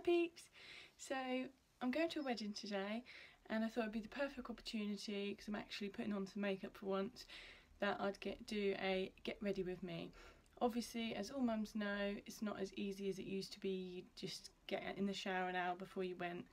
Hi peeps! So I'm going to a wedding today and I thought it'd be the perfect opportunity because I'm actually putting on some makeup for once that I'd get do a get ready with me. Obviously as all mums know it's not as easy as it used to be you just get in the shower an hour before you went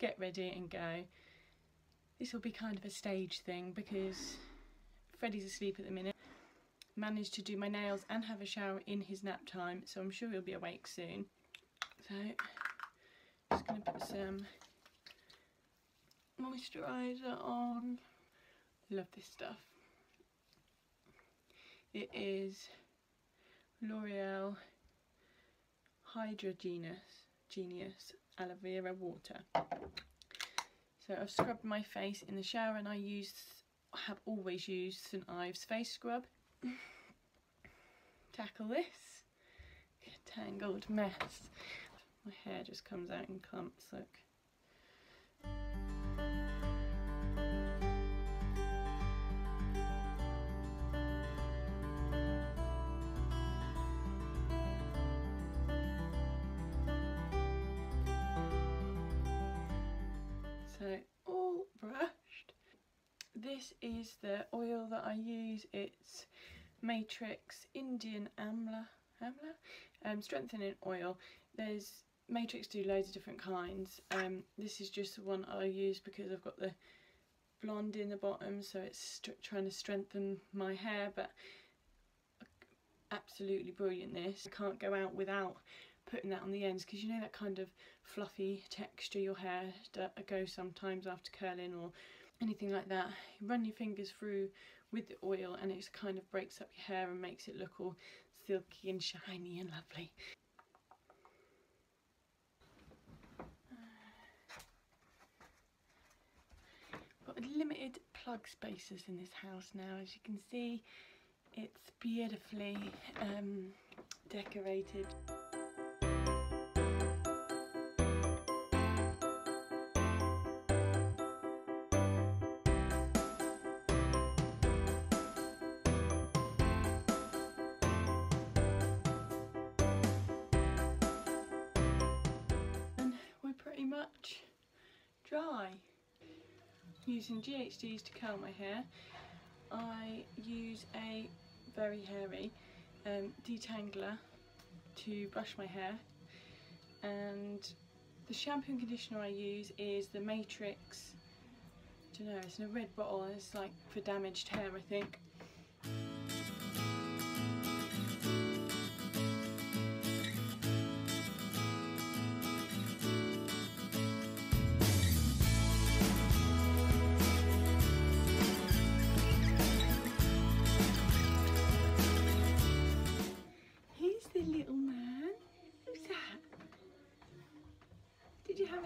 get ready and go. This will be kind of a stage thing because Freddie's asleep at the minute managed to do my nails and have a shower in his nap time so I'm sure he'll be awake soon. So, just going to put some moisturiser on. Love this stuff. It is L'Oreal Hydra Genius, Genius Aloe Vera Water. So I've scrubbed my face in the shower and I use, have always used St Ives face scrub. Tackle this tangled mess. My hair just comes out in clumps, look. So all brushed. This is the oil that I use. It's Matrix Indian Amla, Amla? Um, strengthening oil. There's Matrix do loads of different kinds. Um, this is just the one I use because I've got the blonde in the bottom so it's trying to strengthen my hair but absolutely brilliant this. I can't go out without putting that on the ends because you know that kind of fluffy texture your hair goes sometimes after curling or anything like that. You run your fingers through with the oil and it kind of breaks up your hair and makes it look all silky and shiny and lovely. Got limited plug spaces in this house now as you can see it's beautifully um, decorated. Pretty much dry using GHDs to curl my hair. I use a very hairy um, detangler to brush my hair and the shampoo and conditioner I use is the Matrix, I don't know, it's in a red bottle, it's like for damaged hair I think.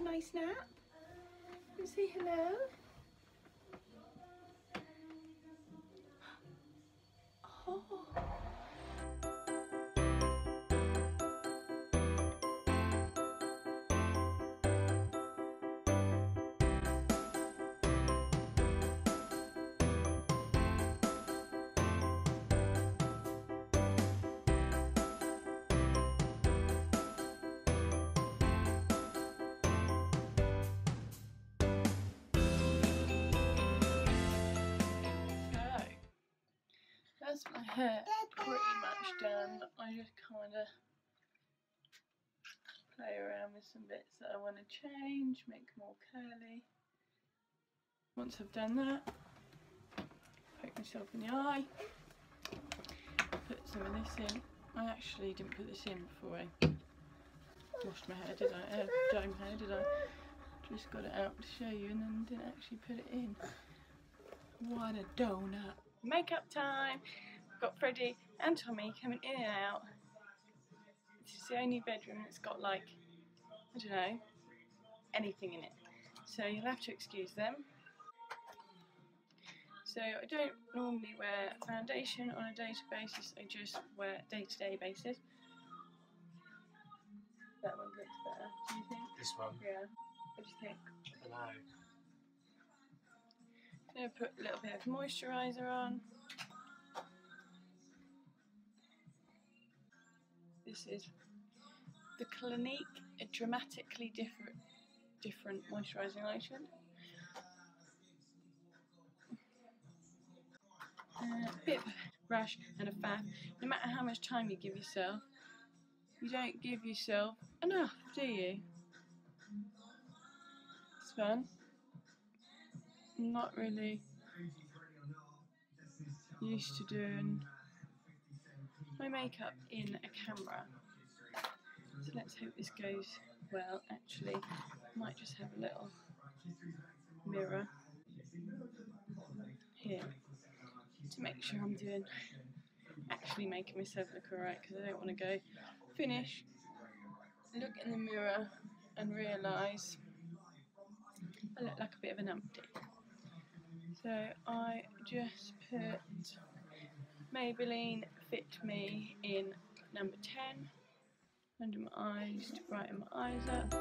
Nice nap? You say hello? Oh. pretty much done. I just kind of play around with some bits that I want to change, make more curly. Once I've done that, poke myself in the eye, put some of this in. I actually didn't put this in before I washed my hair, did I? Uh, my hair, did I? Just got it out to show you and then didn't actually put it in. What a donut makeup time. Got Freddie and Tommy coming in and out. This is the only bedroom that's got like, I don't know, anything in it. So you'll have to excuse them. So I don't normally wear foundation on a day-to basis, I just wear day-to-day -day basis. That one looks better, do you think? This one? Yeah. What do you think? I don't know. Gonna put a little bit of moisturiser on. This is the Clinique a dramatically different different moisturising lotion. Uh, a bit of a rush and a faff. No matter how much time you give yourself, you don't give yourself enough, do you? It's fun. Not really used to doing my makeup in a camera. So let's hope this goes well. Actually, might just have a little mirror here to make sure I'm doing actually making myself look alright because I don't want to go finish, look in the mirror and realise I look like a bit of an empty. So I just put Maybelline Fit Me in number 10 under my eyes to brighten my eyes up.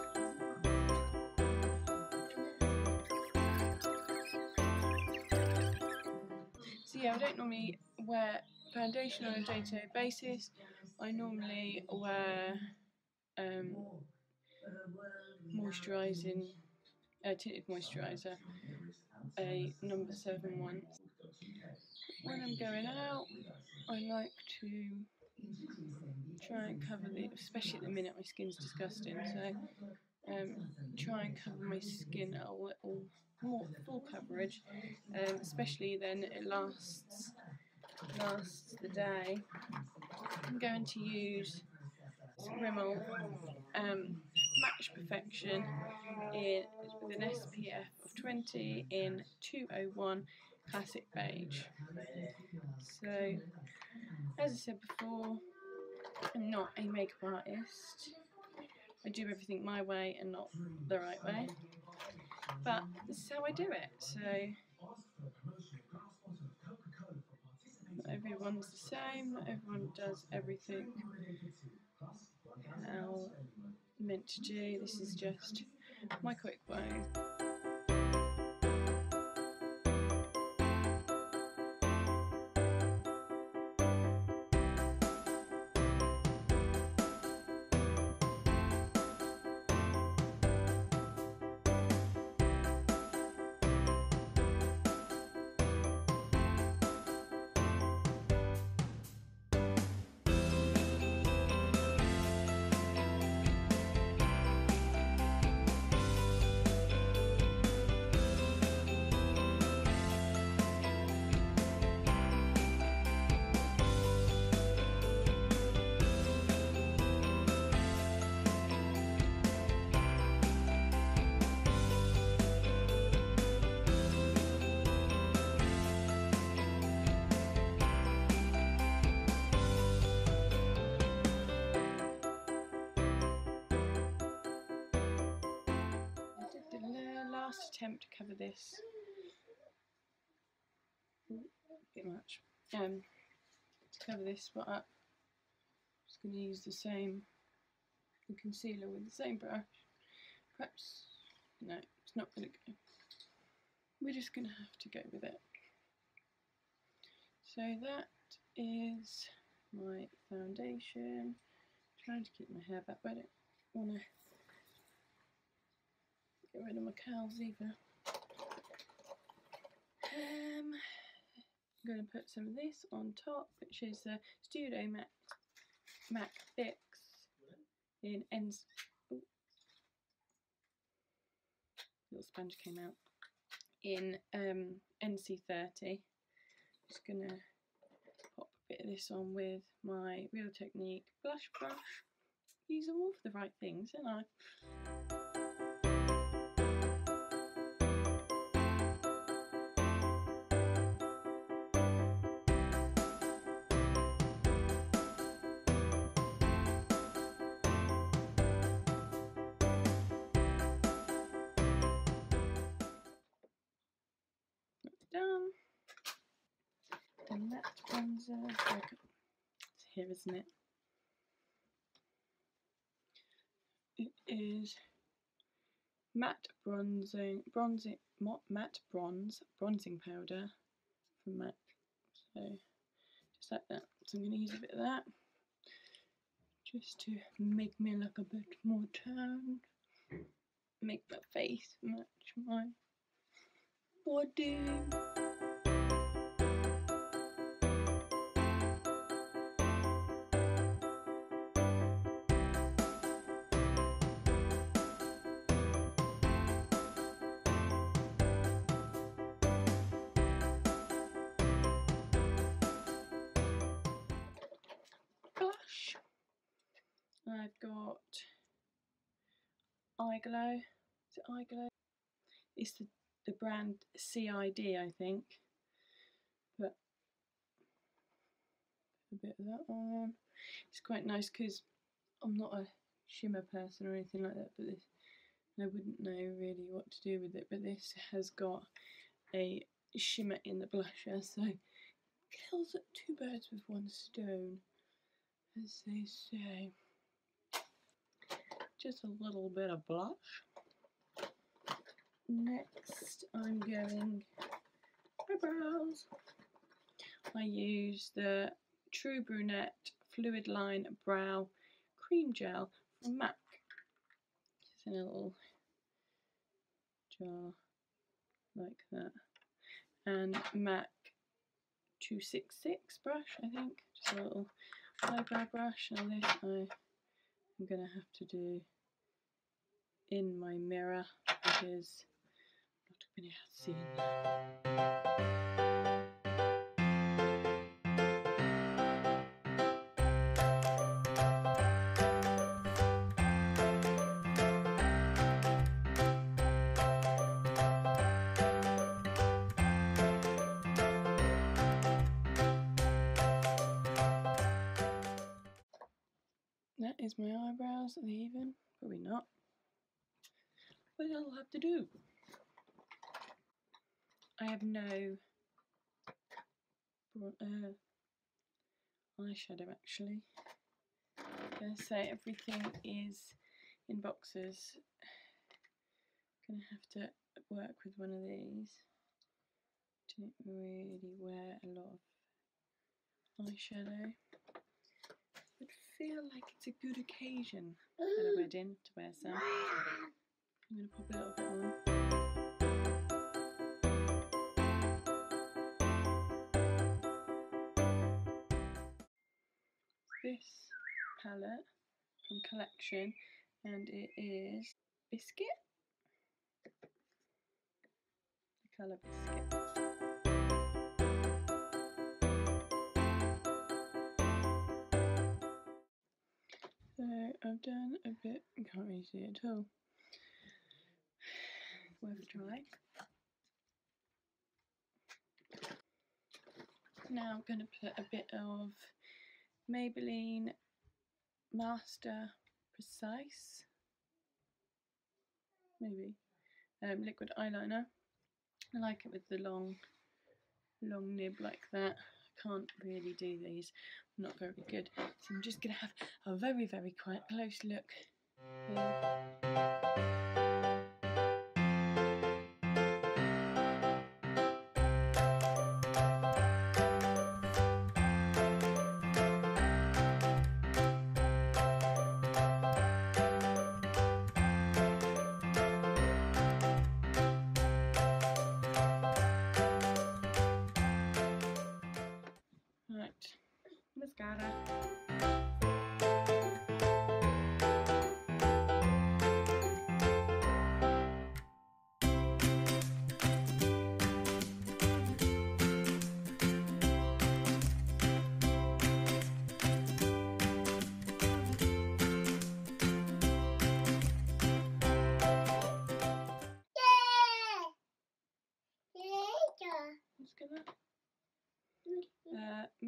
So yeah, I don't normally wear foundation on a day-to-day -day basis. I normally wear um, moisturising, uh, tinted moisturiser, a number 7 one. When I'm going out, I like to try and cover the, especially at the minute my skin's disgusting, so um, try and cover my skin a little more full coverage, um, especially then it lasts lasts the day. I'm going to use Rimmel um, Match Perfection in, with an SPF of 20 in 201 Classic Beige. So, as I said before, I'm not a makeup artist. I do everything my way and not the right way. But this is how I do it. So not everyone's the same, not everyone does everything how meant to do. This is just my quick way. Attempt to cover this. a bit much. Um, to cover this spot up, I'm just going to use the same the concealer with the same brush. Perhaps, no, it's not going to go. We're just going to have to go with it. So that is my foundation. I'm trying to keep my hair back, but I don't want to get rid of my curls either. Um, I'm going to put some of this on top, which is the Studio Mac, Mac Fix in. Ooh, little sponge came out in um, NC30. Just gonna pop a bit of this on with my Real Technique blush brush. Use them all for the right things, don't I? And that bronzer, uh, it's here, isn't it? It is matte bronzing, bronzing, matte bronze, bronzing powder from MAC. So just like that. So I'm going to use a bit of that just to make me look a bit more tanned, make my face match my body. I've got I-glow. Is it I-glow? It's the, the brand CID, I think. But a bit of that on. It's quite nice because I'm not a shimmer person or anything like that, but this I wouldn't know really what to do with it. But this has got a shimmer in the blusher, so kills two birds with one stone as they say. Just a little bit of blush. Next, I'm going eyebrows. I use the True Brunette Fluid Line Brow Cream Gel from MAC. Just in a little jar like that. And MAC 266 brush, I think. Just a little eyebrow brush and this I am going to have to do in my mirror because not many have seen that. That is my eyebrows. Are they even? Probably not. But I'll have to do. I have no uh, eyeshadow actually. Gonna say everything is in boxes. I'm Gonna have to work with one of these. Don't really wear a lot of eyeshadow would feel like it's a good occasion at a wedding to wear some. I'm going to pop little bit on. This palette from Collection and it is Biscuit. The colour Biscuit. So I've done a bit, you can't really see it at all. Worth a try. Now I'm going to put a bit of Maybelline Master Precise, maybe, um, liquid eyeliner. I like it with the long, long nib like that. I can't really do these, I'm not very good. So I'm just going to have a very, very quite close look. Here.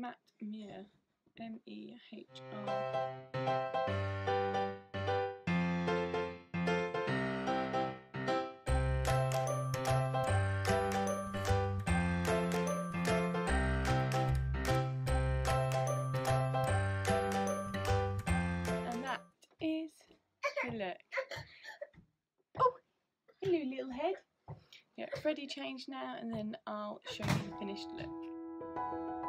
Matte Mehr, M E H R. And that is the look. Oh, hello, little head. Yeah, Freddie changed now, and then I'll show you the finished look.